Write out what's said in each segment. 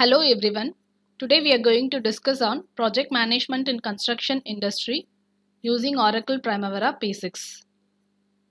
Hello everyone. Today we are going to discuss on project management in construction industry using Oracle Primavera P6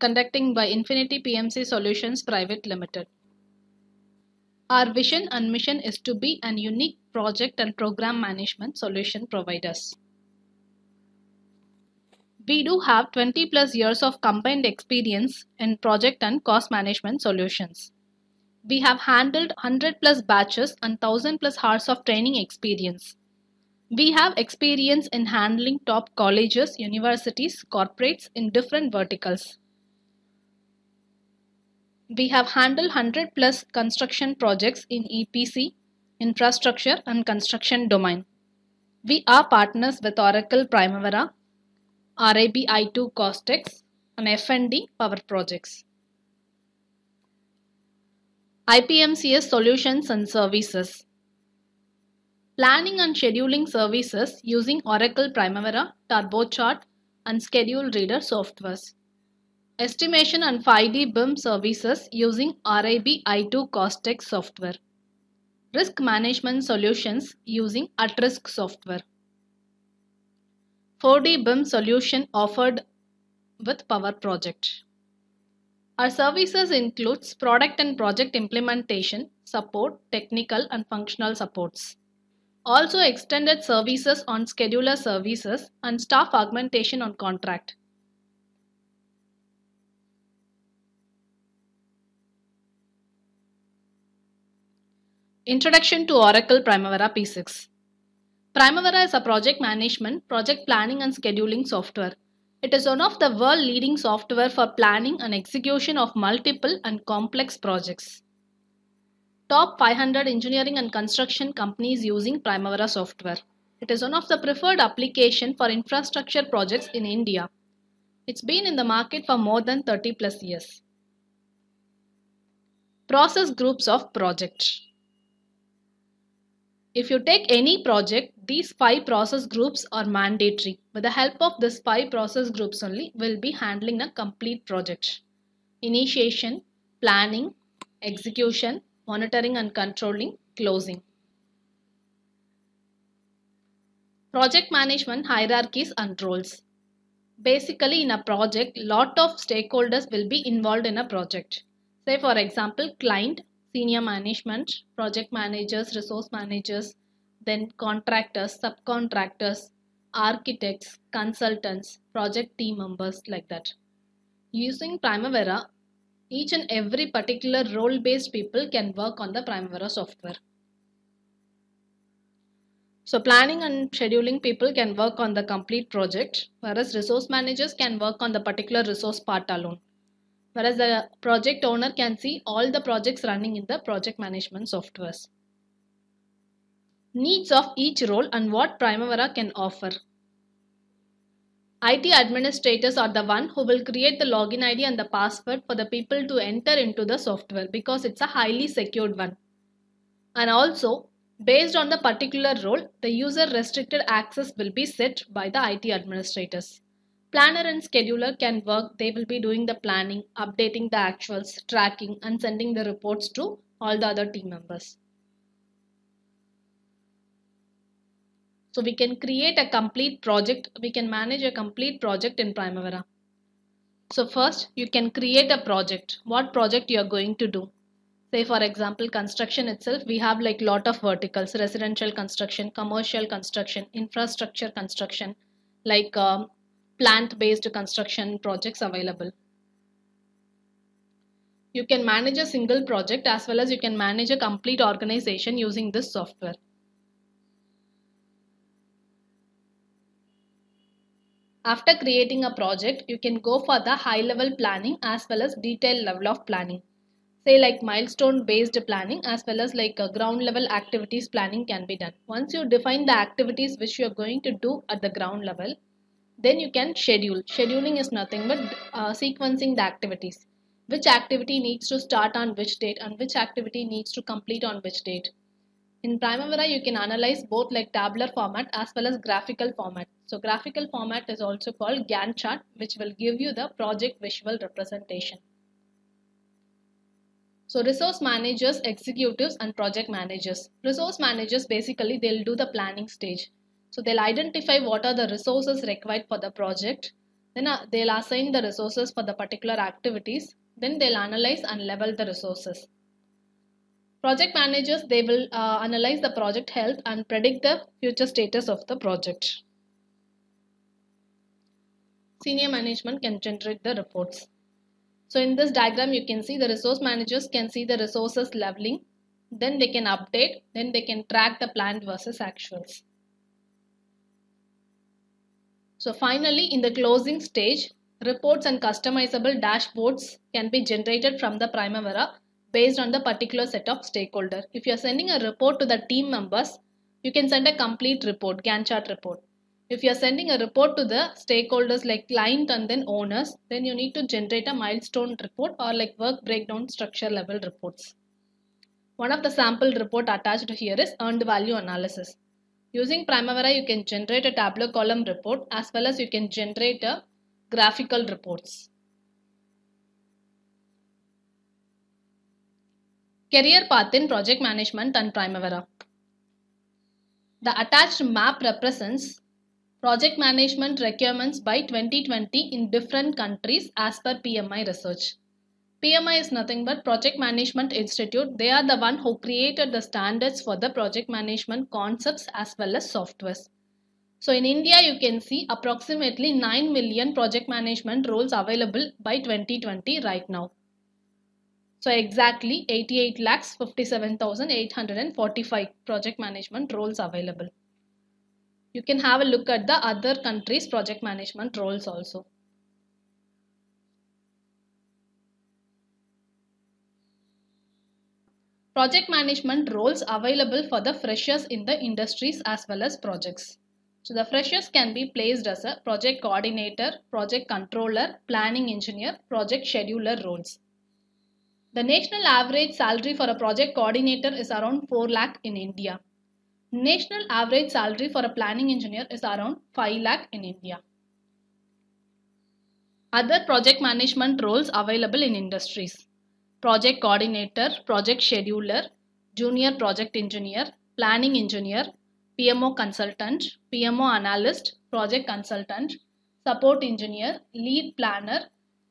conducting by Infinity PMC Solutions Private Limited. Our vision and mission is to be an unique project and program management solution providers. We do have 20 plus years of combined experience in project and cost management solutions. We have handled 100 plus batches and 1000 plus hours of training experience. We have experience in handling top colleges, universities, corporates in different verticals. We have handled 100 plus construction projects in EPC, infrastructure and construction domain. We are partners with Oracle Primavera, RIB i2 CostX and FND Power Projects. IPMCS Solutions and Services Planning and scheduling services using Oracle Primavera, TurboChart and Schedule Reader softwares. Estimation and 5D BIM services using RIB i2 CostX software. Risk management solutions using at-risk software. 4D BIM solution offered with Power Project. Our services includes product and project implementation, support, technical and functional supports. Also extended services on scheduler services and staff augmentation on contract. Introduction to Oracle Primavera P6 Primavera is a project management, project planning and scheduling software. It is one of the world leading software for planning and execution of multiple and complex projects. Top 500 engineering and construction companies using Primavera software. It is one of the preferred application for infrastructure projects in India. It's been in the market for more than 30 plus years. Process groups of project. If you take any project, these five process groups are mandatory. With the help of these five process groups only, we'll be handling a complete project. Initiation, planning, execution, monitoring and controlling, closing. Project management hierarchies and roles. Basically in a project, lot of stakeholders will be involved in a project. Say for example, client, senior management, project managers, resource managers, then contractors, subcontractors, architects, consultants, project team members like that. Using Primavera, each and every particular role based people can work on the Primavera software. So planning and scheduling people can work on the complete project whereas resource managers can work on the particular resource part alone whereas the project owner can see all the projects running in the project management softwares. Needs of each role and what Primavera can offer. IT administrators are the one who will create the login ID and the password for the people to enter into the software because it's a highly secured one. And also, based on the particular role, the user restricted access will be set by the IT administrators. Planner and scheduler can work. They will be doing the planning, updating the actuals, tracking and sending the reports to all the other team members. So we can create a complete project. We can manage a complete project in Primavera. So first you can create a project. What project you are going to do? Say for example construction itself we have like lot of verticals residential construction, commercial construction, infrastructure construction like um, plant based construction projects available. You can manage a single project as well as you can manage a complete organization using this software. After creating a project, you can go for the high level planning as well as detailed level of planning. Say like milestone based planning as well as like ground level activities planning can be done. Once you define the activities which you are going to do at the ground level, then you can schedule. Scheduling is nothing but uh, sequencing the activities. Which activity needs to start on which date and which activity needs to complete on which date. In Primavera, you can analyze both like tabular format as well as graphical format. So graphical format is also called Gantt chart which will give you the project visual representation. So resource managers, executives and project managers. Resource managers basically they'll do the planning stage. So they'll identify what are the resources required for the project. Then uh, they'll assign the resources for the particular activities. Then they'll analyze and level the resources. Project managers, they will uh, analyze the project health and predict the future status of the project. Senior management can generate the reports. So in this diagram, you can see the resource managers can see the resources leveling. Then they can update. Then they can track the planned versus actuals. So finally, in the closing stage, reports and customizable dashboards can be generated from the Primavera based on the particular set of stakeholder. If you are sending a report to the team members, you can send a complete report, Gantt chart report. If you are sending a report to the stakeholders like client and then owners, then you need to generate a milestone report or like work breakdown structure level reports. One of the sample report attached here is earned value analysis. Using Primavera, you can generate a tabular column report as well as you can generate a graphical reports. Career path in project management and Primavera. The attached map represents project management requirements by 2020 in different countries as per PMI research. PMI is nothing but Project Management Institute. They are the one who created the standards for the project management concepts as well as softwares. So in India, you can see approximately 9 million project management roles available by 2020 right now. So exactly 88 lakhs 57,845 project management roles available. You can have a look at the other countries project management roles also. Project management roles available for the freshers in the industries as well as projects. So the freshers can be placed as a project coordinator, project controller, planning engineer, project scheduler roles. The national average salary for a project coordinator is around 4 lakh in India. National average salary for a planning engineer is around 5 lakh in India. Other project management roles available in industries. Project coordinator, project scheduler, junior project engineer, planning engineer, PMO consultant, PMO analyst, project consultant, support engineer, lead planner,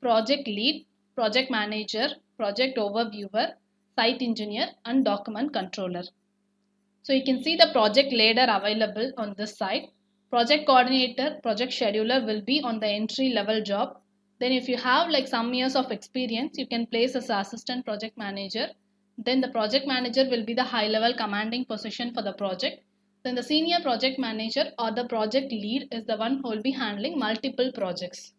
project lead, project manager, project overviewer, site engineer and document controller. So you can see the project ladder available on this side. Project coordinator, project scheduler will be on the entry level job. Then if you have like some years of experience, you can place as assistant project manager. Then the project manager will be the high level commanding position for the project. Then the senior project manager or the project lead is the one who will be handling multiple projects.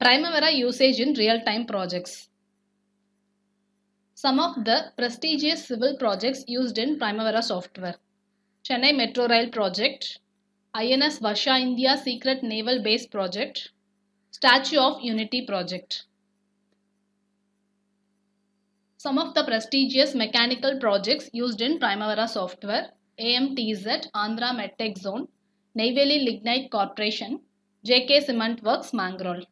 Primavera usage in real-time projects. Some of the prestigious civil projects used in Primavera software. Chennai Metro Rail Project, INS Varsha India Secret Naval Base Project, Statue of Unity Project. Some of the prestigious mechanical projects used in Primavera software, AMTZ Andhra Medtech Zone, Neyveli Lignite Corporation, JK Cement Works Mangrol.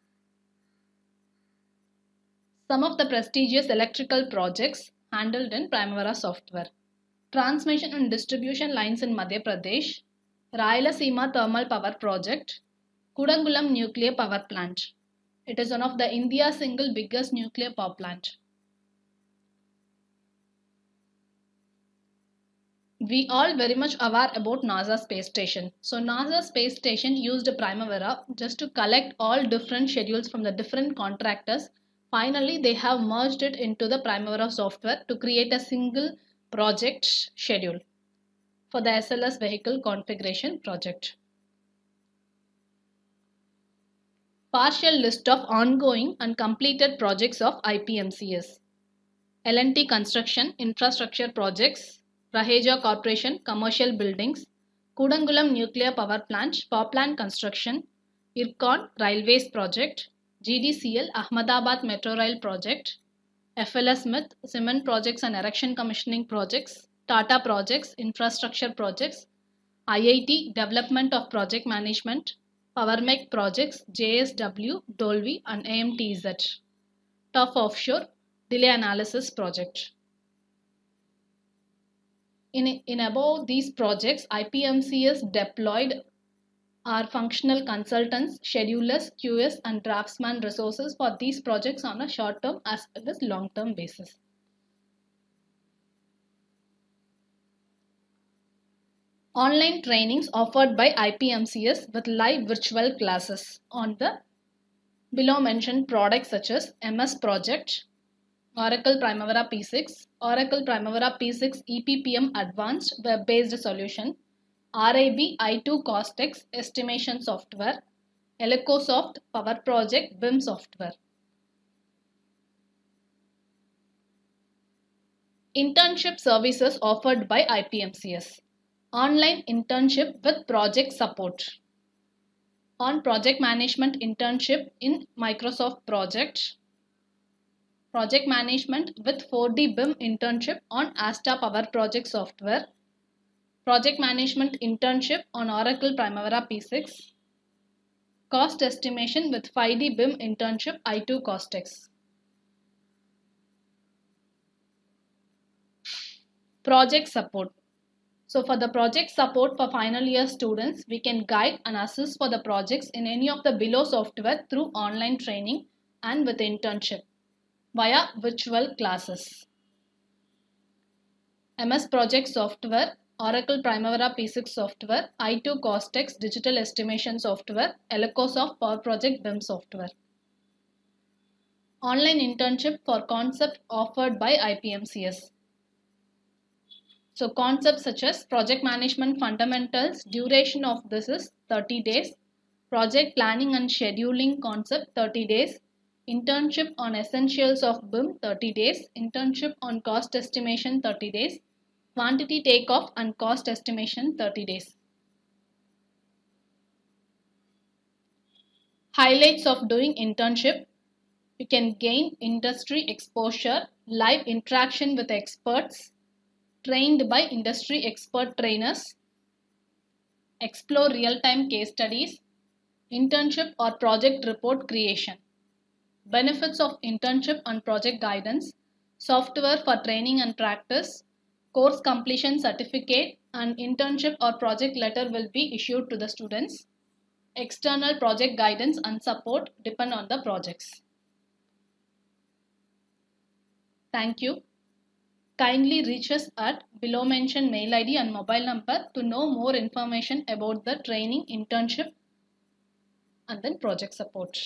Some of the prestigious electrical projects handled in Primavera software. Transmission and distribution lines in Madhya Pradesh, Rayalaseema Thermal Power Project, Kudankulam Nuclear Power Plant. It is one of the India's single biggest nuclear power plant. We all very much aware about NASA space station. So NASA space station used Primavera just to collect all different schedules from the different contractors Finally, they have merged it into the Primavera software to create a single project schedule for the SLS vehicle configuration project. Partial list of ongoing and completed projects of IPMCS. L&T Construction Infrastructure Projects, Raheja Corporation Commercial Buildings, Kudankulam Nuclear Power Plant Power Plant Construction, IRCON Railways Project, GDCL Ahmedabad Metro Rail Project, FLSmidth Cement Projects and Erection Commissioning Projects, Tata Projects, Infrastructure Projects, IIT, Development of Project Management, PowerMech Projects, JSW, Dolby, and AMTZ. Tough Offshore, Delay Analysis Project. In, in above these projects, IPMC IPMCS deployed our functional consultants, schedulers, QS, and draftsman resources for these projects on a short term as well as long term basis. Online trainings offered by IPMCS with live virtual classes on the below mentioned products such as MS Project, Oracle Primavera P6, Oracle Primavera P6 EPPM Advanced Web Based Solution, RIB i2 CostX Estimation Software, Elecosoft Power Project BIM Software. Internship services offered by IPMCS. Online internship with project support. On project management internship in Microsoft Project. Project management with 4D BIM internship on Asta Power Project software. Project management internship on Oracle Primavera P6. Cost estimation with 5D BIM internship i2 CostX. Project support. So for the project support for final year students, we can guide and assist for the projects in any of the below software through online training and with internship via virtual classes. MS Project software, Oracle Primavera P6 software, i2 CostX digital estimation software, Elecosoft Power Project BIM software. Online internship for concept offered by IPMCS. So concepts such as project management fundamentals, duration of this is 30 days, project planning and scheduling concept 30 days, internship on essentials of BIM 30 days, internship on cost estimation 30 days, quantity takeoff and cost estimation 30 days. Highlights of doing internship. You can gain industry exposure, live interaction with experts, trained by industry expert trainers, explore real-time case studies, internship or project report creation, benefits of internship and project guidance, software for training and practice, course completion certificate and internship or project letter will be issued to the students. External project guidance and support depend on the projects. Thank you. Kindly reach us at below mentioned mail ID and mobile number to know more information about the training, internship and then project support.